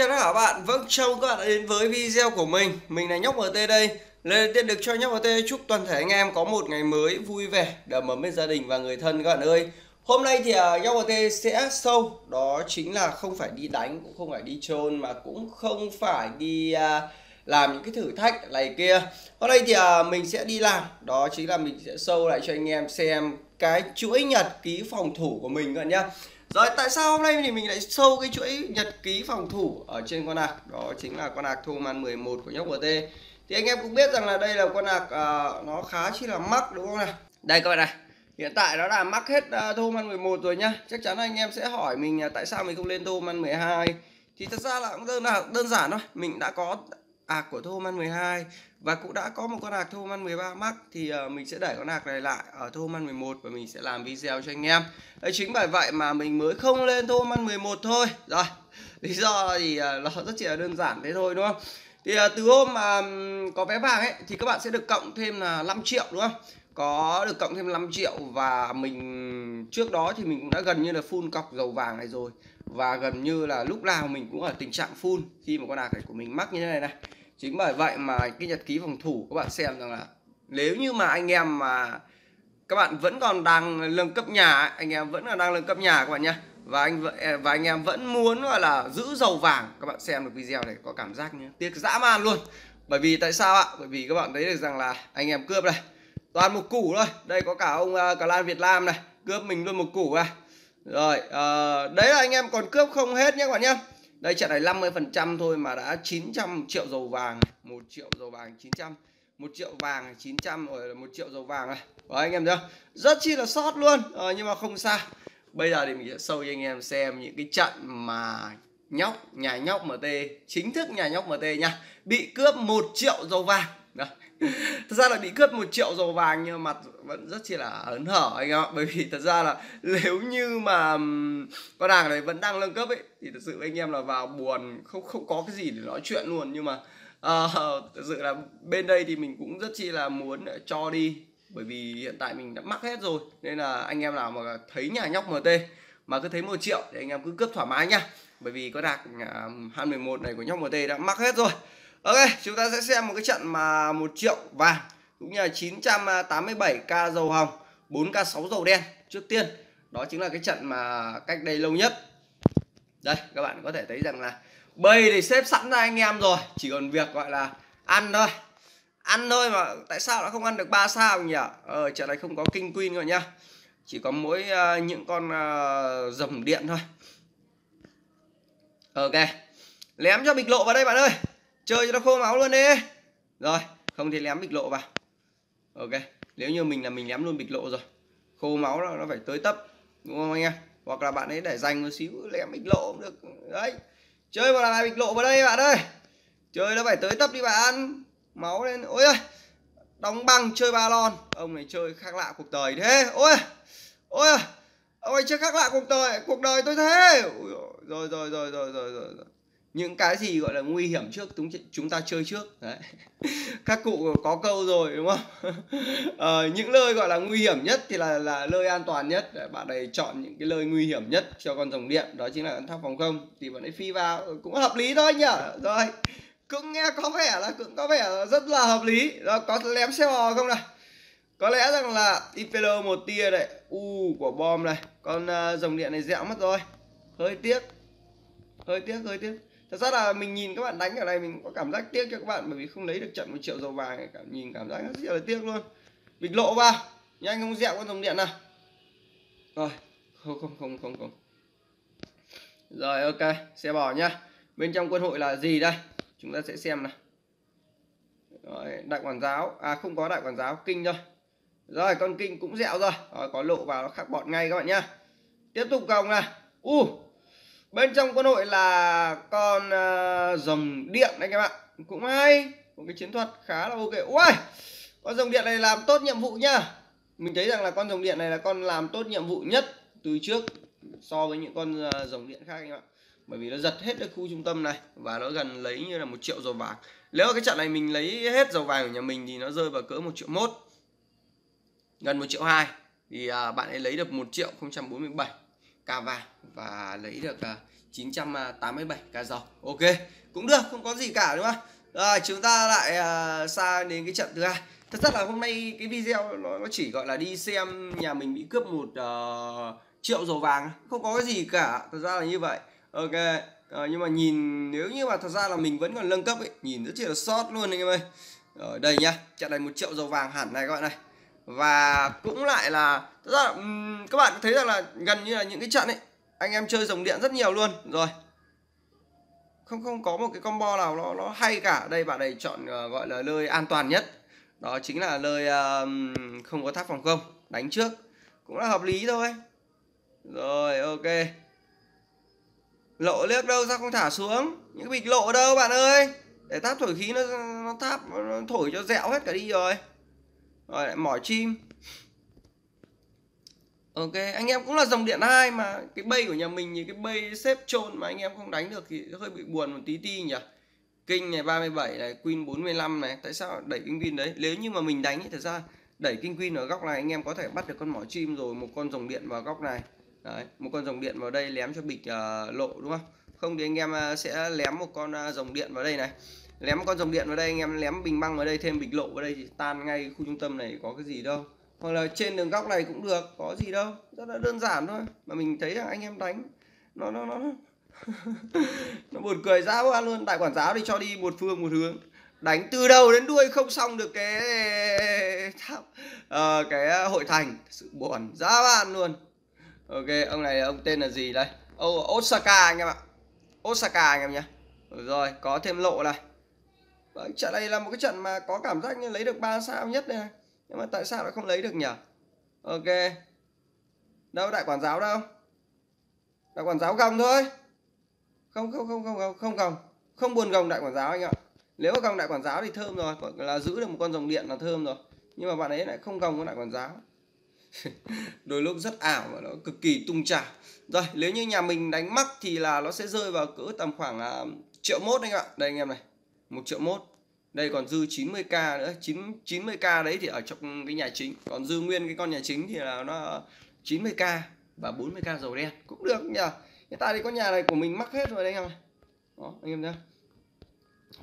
chào tất cả các bạn. Vâng, chào mừng các bạn đã đến với video của mình. Mình là Nhóc MT đây. Lời đầu tiên được cho Nhóc MT chúc toàn thể anh em có một ngày mới vui vẻ Đầm ấm bên gia đình và người thân các bạn ơi. Hôm nay thì à, Nhóc MT sẽ sâu Đó chính là không phải đi đánh, cũng không phải đi trôn Mà cũng không phải đi à, làm những cái thử thách này kia. Hôm nay thì à, mình sẽ đi làm. Đó chính là mình sẽ sâu lại cho anh em xem cái chuỗi nhật ký phòng thủ của mình các bạn nhé rồi tại sao hôm nay thì mình lại sâu cái chuỗi nhật ký phòng thủ ở trên con ạc Đó chính là con ạc Thoman 11 của nhóc GT Thì anh em cũng biết rằng là đây là con ạc uh, nó khá chi là mắc đúng không nào? Đây các bạn này Hiện tại nó đã mắc hết uh, Thoman 11 rồi nhá. Chắc chắn anh em sẽ hỏi mình uh, tại sao mình không lên Thoman 12 Thì thật ra là cũng đơn, là đơn giản thôi Mình đã có ạc của man 12 và cũng đã có một con ạc man 13 mắc thì uh, mình sẽ để con ạc này lại ở thô man 11 và mình sẽ làm video cho anh em. Đấy, chính bởi vậy mà mình mới không lên thô man 11 thôi. Rồi lý do thì uh, nó rất chỉ là đơn giản thế thôi đúng không? Thì uh, từ hôm mà um, có vé vàng ấy thì các bạn sẽ được cộng thêm là 5 triệu đúng không? Có được cộng thêm 5 triệu và mình trước đó thì mình cũng đã gần như là full cọc dầu vàng này rồi. Và gần như là lúc nào mình cũng ở tình trạng full khi mà con ạc này của mình mắc như thế này này chính bởi vậy mà cái nhật ký phòng thủ các bạn xem rằng là nếu như mà anh em mà các bạn vẫn còn đang nâng cấp nhà anh em vẫn là đang nâng cấp nhà các bạn nhé và anh e, và anh em vẫn muốn gọi là giữ dầu vàng các bạn xem được video này có cảm giác như tiếc dã man luôn. Bởi vì tại sao ạ? Bởi vì các bạn thấy được rằng là anh em cướp này toàn một củ thôi. Đây có cả ông uh, cả Lan Việt Nam này cướp mình luôn một củ này rồi uh, đấy là anh em còn cướp không hết nhé các bạn nhé đây trận này 50% thôi mà đã 900 triệu dầu vàng 1 triệu dầu vàng 900 1 triệu vàng 900 rồi là 1 triệu dầu vàng này. Đó, anh em thấy không rất chi là sót luôn. Ờ, nhưng mà không sao. Bây giờ thì mình sẽ sâu cho anh em xem những cái trận mà nhóc nhà nhóc MT chính thức nhà nhóc MT nha bị cướp 1 triệu dầu vàng. Đó. thật ra là bị cướp một triệu dầu vàng nhưng mà mặt vẫn rất chi là ấn hở anh ạ. Bởi vì thật ra là nếu như mà con hàng này vẫn đang nâng cấp ấy thì thật sự anh em là vào buồn không không có cái gì để nói chuyện luôn. Nhưng mà uh, thật sự là bên đây thì mình cũng rất chi là muốn cho đi bởi vì hiện tại mình đã mắc hết rồi. Nên là anh em nào mà thấy nhà nhóc MT mà cứ thấy một triệu thì anh em cứ cướp thoải mái nhá bởi vì có đạc uh, 21 này của nhóc MT đã mắc hết rồi. Ok, chúng ta sẽ xem một cái trận mà 1 triệu vàng cũng như là 987k dầu hồng, 4k 6 dầu đen trước tiên. Đó chính là cái trận mà cách đây lâu nhất. Đây, các bạn có thể thấy rằng là bầy thì xếp sẵn ra anh em rồi, chỉ còn việc gọi là ăn thôi. Ăn thôi mà tại sao lại không ăn được 3 sao nhỉ? Ờ trận này không có king queen rồi nhá. Chỉ có mỗi uh, những con ờ, uh, rồng điện thôi. Ok. Lém cho bịch lộ vào đây bạn ơi chơi cho nó khô máu luôn đi. Rồi, không thì lém bịch lộ vào. Ok, nếu như mình là mình lém luôn bịch lộ rồi. Khô máu là nó phải tới tấp, đúng không anh em? Hoặc là bạn ấy để dành một xíu, lém bịch lộ cũng được. Đấy, chơi vào là bịch lộ vào đây bạn ơi. Chơi nó phải tới tấp đi bạn. Máu lên, ôi ơi. Đóng băng, chơi ba lon. Ông này chơi khác lạ cuộc đời thế. Ôi ôi, ông ấy chơi khác lạ cuộc đời cuộc đời tôi thế. Rồi rồi rồi rồi rồi rồi những cái gì gọi là nguy hiểm trước chúng chúng ta chơi trước đấy. Các cụ có câu rồi đúng không? À, những nơi gọi là nguy hiểm nhất thì là là nơi an toàn nhất. Đấy, bạn này chọn những cái nơi nguy hiểm nhất cho con rồng điện đó chính là tháp phòng không. Thì bạn ấy phi vào ừ, cũng hợp lý thôi nhỉ? Rồi cũng nghe có vẻ là cũng có vẻ rất là hợp lý. Đó có lém xe bò không nào? Có lẽ rằng là impeller một tia này u của bom này con ờ, uh, dòng điện này dẹo mất rồi. Hơi tiếc. Hơi tiếc hơi tiếc thật ra là mình nhìn các bạn đánh ở đây mình có cảm giác tiếc cho các bạn bởi vì không lấy được trận một triệu dầu vàng cảm nhìn cảm giác rất là tiếc luôn. Bịch lộ vào. Nhanh không dẹo con dòng điện nào. Rồi không không không không không. Rồi ok xe bỏ nhá. Bên trong quân hội là gì đây? Chúng ta sẽ xem nào. Rồi, đại quản giáo. À không có đại quản giáo kinh thôi. Rồi con kinh cũng dẹo rồi, rồi có lộ vào nó khắc bọn ngay các bạn nhá. Tiếp tục còng này u! uh, bên trong quân đội là con uh, rồng điện anh em ạ cũng hay. Một cái chiến thuật khá là ok. Ui con rồng điện này làm tốt nhiệm vụ nhá. Mình thấy rằng là con rồng điện này là con làm tốt nhiệm vụ nhất từ trước so với những con uh, rồng điện khác anh em ạ. Bởi vì nó giật hết cái khu trung tâm này và nó gần lấy như là một triệu dầu vàng. Nếu cái trận này mình lấy hết dầu vàng của nhà mình thì nó rơi vào cỡ một triệu mốt. Gần một triệu hai. Thì uh, bạn ấy lấy được một triệu không trăm bốn mươi bảy ca vàng và lấy được ờ, 987 ca dầu ok cũng được không có gì cả đúng không? Rồi chúng ta lại ờ, uh, sang đến cái trận thứ hai. Thật ra là hôm nay cái video nó, nó chỉ gọi là đi xem nhà mình bị cướp một uh, triệu dầu vàng không có cái gì cả thật ra là như vậy. Ok uh, nhưng mà nhìn nếu như mà thật ra là mình vẫn còn nâng cấp ấy nhìn rất là sót luôn anh em ơi. Ở đây nhá trận này một triệu dầu vàng hẳn này các bạn này và cũng lại là thật là, um, các bạn thấy rằng là gần như là những cái trận ấy anh em chơi dòng điện rất nhiều luôn. Rồi. Không không có một cái combo nào nó nó hay cả. Đây bạn này chọn uh, gọi là nơi an toàn nhất. Đó chính là nơi uh, ờ, không có tháp phòng không đánh trước. Cũng là hợp lý thôi. Rồi ok. Lộ liếc đâu sao không thả xuống? Những bịch lộ đâu bạn ơi? Để tháp thổi khí nó nó tháp nó thổi cho dẹo hết cả đi rồi rồi lại mỏi chim. Ok anh em cũng là dòng điện hai mà. Cái bay của nhà mình thì cái bay xếp trôn mà anh em không đánh được thì hơi bị buồn một tí ti nhỉ. Kinh này 37 này queen 45 này. Tại sao đẩy kinh queen đấy? Nếu như mà mình đánh thì thật ra đẩy kinh queen ở góc này anh em có thể bắt được con mỏ chim rồi một con dòng điện vào góc này. Đấy, một con dòng điện vào đây lém cho bịch uh, lộ đúng không? Không thì anh em uh, sẽ lém một con uh, dòng điện vào đây này lém con dòng điện vào đây anh em lém bình băng vào đây thêm bình lộ vào đây thì tan ngay khu trung tâm này có cái gì đâu. Hoặc là trên đường góc này cũng được có gì đâu rất là đơn giản thôi. Mà mình thấy là anh em đánh nó nó nó nó buồn cười ra quá luôn. Đại quản giáo thì cho đi một phương một hướng. Đánh từ đầu đến đuôi không xong được cái uh, cái hội thành. Sự buồn giá bạn luôn. Ok ông này ông tên là gì đây? Oh, Osaka anh em ạ. Osaka anh em nhé. Rồi có thêm lộ này. Đấy, trận này là một cái trận mà có cảm giác như lấy được 3 sao nhất đây này. Nhưng mà tại sao lại không lấy được nhỉ? Ok. Đâu đại quản giáo đâu? Đại quản giáo gồng thôi. Không không không không không không gồng. Không buồn gồng đại quản giáo anh ạ. Nếu mà gồng đại quản giáo thì thơm rồi. Là giữ được một con dòng điện là thơm rồi. Nhưng mà bạn ấy lại không gồng con đại quản giáo. Đôi lúc rất ảo và nó cực kỳ tung trả rồi nếu như nhà mình đánh mắc thì là nó sẽ rơi vào cỡ tầm khoảng uh, triệu mốt anh ạ. Đây anh em này. Một triệu mốt đây còn dư 90k nữa. 9 90k đấy thì ở trong cái nhà chính. Còn dư nguyên cái con nhà chính thì là nó 90k và 40k dầu đen. Cũng được nhỉ hiện tại thì con nhà này của mình mắc hết rồi đấy anh em đó, anh em nhá.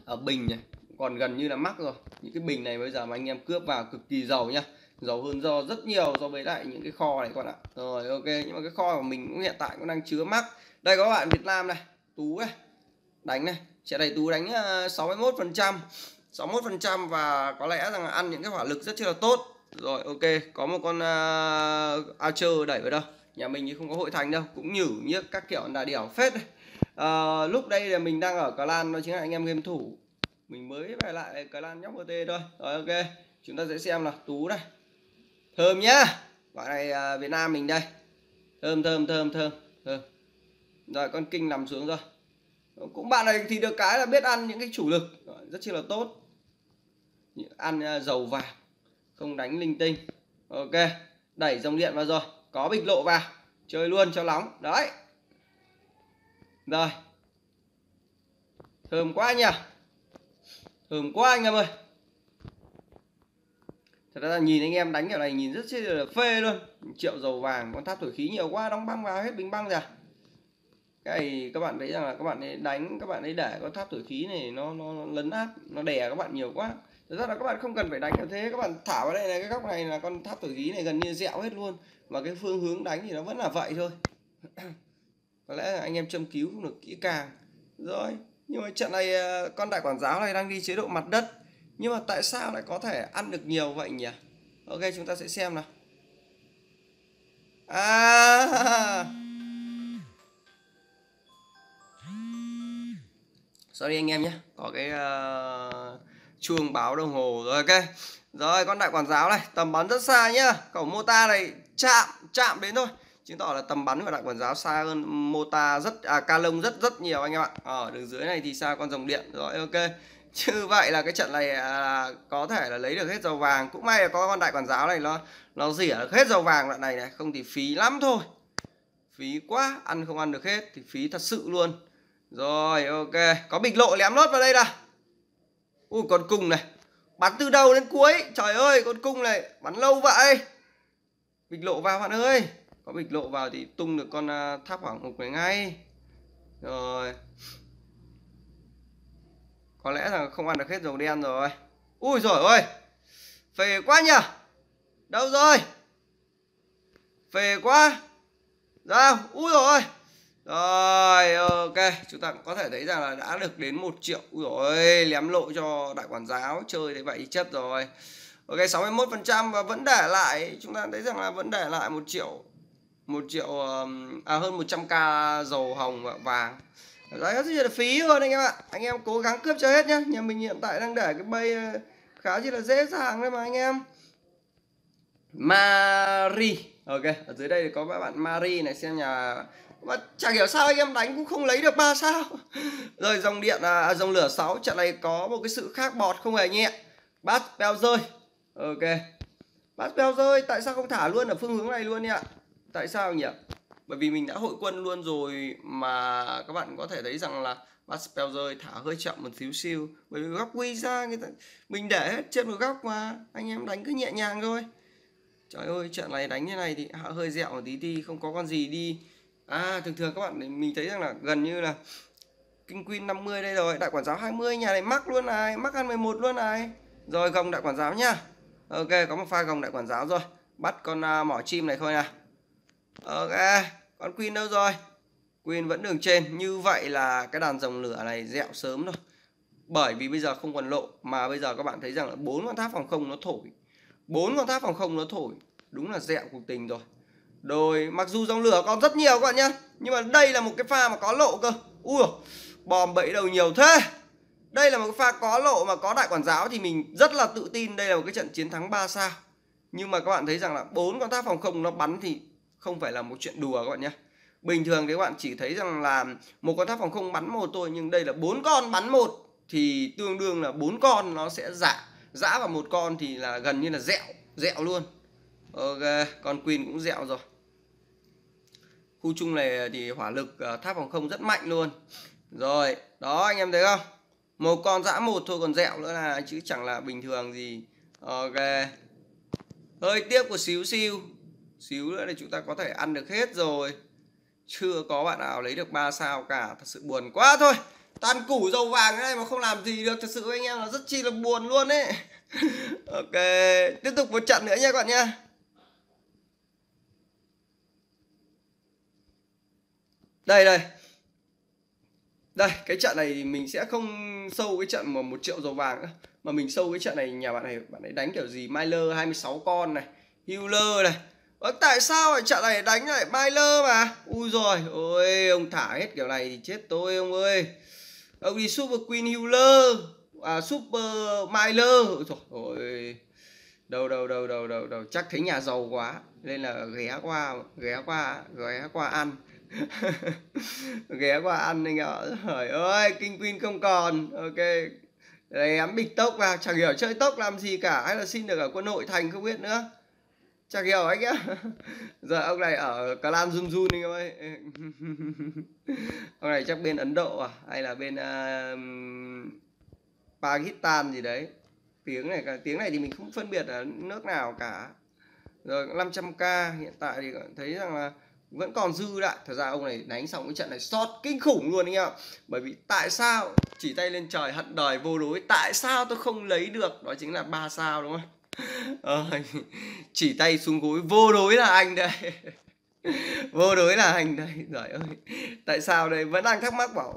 Ở bình này, còn gần như là mắc rồi. Những cái bình này bây giờ mà anh em cướp vào cực kỳ giàu nhá. Giàu hơn do rất nhiều so với lại những cái kho này các bạn ạ. Rồi, ok. Nhưng mà cái kho của mình cũng hiện tại cũng đang chứa mắc. Đây có các bạn Việt Nam này. Tú này. Đánh này. Trận này tú đánh ờ, 61 phần trăm. 61 phần trăm và có lẽ rằng là ăn những cái hỏa lực rất là tốt. Rồi ok có một con uh, Archer đẩy vào đâu. Nhà mình thì không có hội thành đâu cũng nhử nhiếc các kiểu là đẻo phết uh, lúc đây là mình đang ở clan đó chính là anh em game thủ. Mình mới về lại clan nhóc ot thôi. Rồi ok chúng ta sẽ xem là tú này thơm nhá. Gọi này uh, việt nam mình đây. Thơm thơm thơm thơm thơm. Rồi con kinh nằm xuống rồi. Cũng bạn này thì được cái là biết ăn những cái chủ lực. Rất chi là tốt ăn ờ, dầu vàng không đánh linh tinh. Ok đẩy dòng điện vào rồi có bịch lộ vào chơi luôn cho nóng. Đấy. Rồi. Thơm quá nhỉ. Thơm quá anh em ơi. Thật ra là nhìn anh em đánh kiểu này nhìn rất là phê luôn. Triệu dầu vàng con tháp thổi khí nhiều quá đóng băng vào hết bình băng rồi, à? cái này các bạn thấy rằng là các bạn ấy đánh các bạn ấy để con tháp thổi khí này nó nó, nó lấn áp nó đè các bạn nhiều quá thật ra là các bạn không cần phải đánh như thế các bạn thả vào đây này cái góc này là con tháp tử ý này gần như dẹo hết luôn. Và cái phương hướng đánh thì nó vẫn là vậy thôi. Có lẽ là anh em châm cứu không được kỹ càng. Rồi nhưng mà trận này ờ, con đại quản giáo này đang đi chế độ mặt đất. Nhưng mà tại sao lại có thể ăn được nhiều vậy nhỉ? Ok chúng ta sẽ xem nào. À sorry anh em nhé có cái uh, chuông báo đồng hồ rồi ok. Rồi con đại quản giáo này tầm bắn rất xa nhá. Cổng mô ta này chạm chạm đến thôi. Chứng tỏ là tầm bắn của đại quản giáo xa hơn mota rất à ca lông rất rất nhiều anh em ạ. Ở đường dưới này thì xa con dòng điện rồi ok. Như vậy là cái trận này à, có thể là lấy được hết dầu vàng. Cũng may là có con đại quản giáo này nó nó rỉa được hết dầu vàng đoạn này này. Không thì phí lắm thôi. Phí quá ăn không ăn được hết thì phí thật sự luôn. Rồi ok. Có bịch lộ lém nốt vào đây nào ui, con cung này. Bắn từ đầu đến cuối. Trời ơi, con cung này, bắn lâu vậy. Bịch lộ vào, bạn ơi. Có bịch lộ vào thì tung được con à, tháp hỏa ngục này ngay. Rồi. Có lẽ là không ăn được hết dầu đen rồi. Ui rồi ơi. Phê quá nhỉ. Đâu rồi? Phê quá. Ra. Ui rồi rồi ok. Chúng ta có thể thấy rằng là đã được đến một triệu. Ui rồi lém lộ cho đại quản giáo. Chơi thế vậy chấp rồi. Ok 61 phần trăm và vẫn để lại. Chúng ta thấy rằng là vẫn để lại một triệu một triệu um, à, hơn 100 k dầu hồng và vàng. Đấy rất là phí luôn anh em ạ. Anh em cố gắng cướp cho hết nhá. Nhà mình hiện tại đang để cái bay ờ, khá chỉ là dễ dàng đấy mà anh em. Mari. Ok ở dưới đây có các bạn Mari này xem nhà mà chẳng hiểu sao anh em đánh cũng không lấy được ba sao. Rồi dòng điện à, à dòng lửa 6 trận này có một cái sự khác bọt không hề nhẹ. Bát beo rơi. Ok. Bát beo rơi tại sao không thả luôn ở phương hướng này luôn nhỉ tại sao nhỉ? Bởi vì mình đã hội quân luôn rồi mà các bạn có thể thấy rằng là bát spell rơi thả hơi chậm một xíu siêu bởi vì góc quy ra người ta mình để hết trên một góc mà anh em đánh cứ nhẹ nhàng thôi. Trời ơi trận này đánh như này thì hạ hơi dẹo một tí đi không có con gì đi à thường thường các bạn mình thấy rằng là gần như là kinh queen 50 đây rồi đại quản giáo 20 nhà này mắc luôn này mắc ăn 11 luôn này. Rồi gồng đại quản giáo nhá ok có một pha gồng đại quản giáo rồi. Bắt con uh, mỏ chim này thôi nào. Ok con queen đâu rồi? Queen vẫn đường trên. Như vậy là cái đàn rồng lửa này dẹo sớm thôi. Bởi vì bây giờ không còn lộ mà bây giờ các bạn thấy rằng là bốn con tháp phòng không nó thổi. Bốn con tháp phòng không nó thổi. Đúng là dẹo cuộc tình rồi đôi mặc dù dòng lửa còn rất nhiều các bạn nhá, nhưng mà đây là một cái pha mà có lộ cơ. Ui, bòm bẫy đầu nhiều thế. Đây là một cái pha có lộ mà có đại quản giáo thì mình rất là tự tin đây là một cái trận chiến thắng 3 sao. Nhưng mà các bạn thấy rằng là bốn con tháp phòng không nó bắn thì không phải là một chuyện đùa các bạn nhé bình thường thì các bạn chỉ thấy rằng là một con tháp phòng không bắn một thôi, nhưng đây là bốn con bắn một thì tương đương là bốn con nó sẽ dạ, giả giã vào một con thì là gần như là dẹo dẹo luôn ok, con queen cũng dẹo rồi. Khu chung này thì hỏa lực ờ, tháp phòng không rất mạnh luôn. Rồi, đó, anh em thấy không? Một con dã một thôi, còn dẹo nữa là, chứ chẳng là bình thường gì. Ok. Hơi tiếc của xíu siêu xíu nữa thì chúng ta có thể ăn được hết rồi. Chưa có bạn nào lấy được 3 sao cả, thật sự buồn quá thôi. Toàn củ dầu vàng cái này mà không làm gì được, thật sự anh em là rất chi là buồn luôn ấy. Ok, tiếp tục một trận nữa nha các bạn nha. Đây đây. Đây, cái trận này mình sẽ không sâu cái trận mà một triệu dầu vàng nữa. Mà mình sâu cái trận này, nhà bạn này, bạn ấy đánh kiểu gì? Myler 26 con này Hiller này. Ơ, tại sao lại trận này đánh lại Myler mà? Ui rồi ôi ông thả hết kiểu này thì chết tôi ông ơi. Ông đi Super Queen Hiller À Super Myler. Rồi ôi đâu đâu đâu đâu đâu đâu. Chắc thấy nhà giàu quá, nên là ghé qua ghé qua ghé qua ăn. ghé qua ăn anh ạ. Trời ơi kinh queen không còn. Ok. Đấy em bịch tốc vào. Chẳng hiểu chơi tốc làm gì cả. Hay là xin được ở quân nội thành không biết nữa. Chẳng hiểu anh nhá giờ ông này ở clan run run anh ơi. Ông này chắc bên ấn độ à? Hay là bên uh, pakistan gì đấy. Tiếng này tiếng này thì mình không phân biệt ở nước nào cả. Rồi 500k hiện tại thì thấy rằng là vẫn còn dư lại thật ra ông này đánh xong cái trận này sót kinh khủng luôn anh em bởi vì tại sao chỉ tay lên trời hận đời vô đối tại sao tôi không lấy được? Đó chính là ba sao đúng không? Ờ, chỉ tay xuống gối vô đối là anh đây. Vô đối là anh đây. Giời ơi. Tại sao đây? Vẫn đang thắc mắc bảo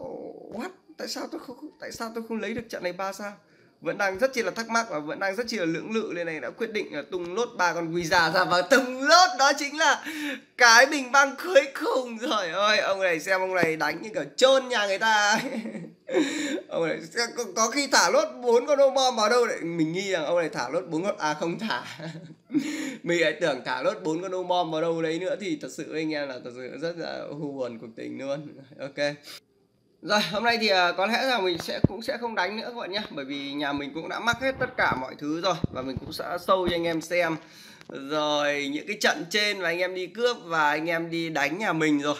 what? Tại sao tôi không tại sao tôi không lấy được trận này ba sao? Vẫn đang rất chi là thắc mắc và vẫn đang rất chi là lưỡng lự lên này đã quyết định là tung lốt ba con guiza già ra. Và tung lốt đó chính là cái bình băng cuối cùng. Rồi ơi ông này xem ông này đánh như kiểu chôn nhà người ta. Ông này có, có khi thả lốt bốn con ô bom vào đâu đấy. Mình nghi rằng ông này thả lốt bốn con à không thả. Mình lại tưởng thả lốt bốn con ô bom vào đâu đấy nữa thì thật sự anh em là thật sự rất là hù buồn cuộc tình luôn. Ok rồi, hôm nay thì à, có lẽ là mình sẽ cũng sẽ không đánh nữa các bạn nhé, Bởi vì nhà mình cũng đã mắc hết tất cả mọi thứ rồi Và mình cũng sẽ sâu cho anh em xem. Rồi, những cái trận trên và anh em đi cướp và anh em đi đánh nhà mình rồi.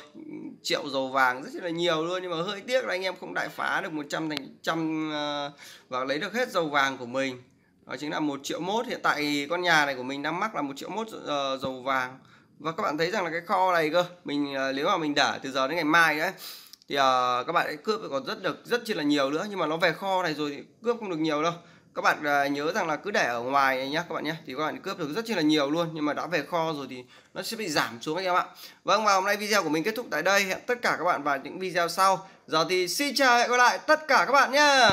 Triệu dầu vàng rất là nhiều luôn, Nhưng mà hơi tiếc là anh em không đại phá được 100 thành, trăm à, Và lấy được hết dầu vàng của mình. Đó chính là một triệu mốt, Hiện tại con nhà này của mình đang mắc là một triệu mốt ờ, dầu vàng. Và các bạn thấy rằng là cái kho này cơ, Mình à, nếu mà mình đả từ giờ đến ngày mai đấy thì uh, các bạn cướp còn rất được rất chi là nhiều nữa nhưng mà nó về kho này rồi thì cướp không được nhiều đâu. Các bạn uh, nhớ rằng là cứ để ở ngoài này nhá các bạn nhé thì các bạn cướp được rất chi là nhiều luôn nhưng mà đã về kho rồi thì nó sẽ bị giảm xuống anh em ạ. Vâng và hôm nay video của mình kết thúc tại đây. Hẹn tất cả các bạn vào những video sau. Giờ thì xin chào hẹn gặp lại tất cả các bạn nhé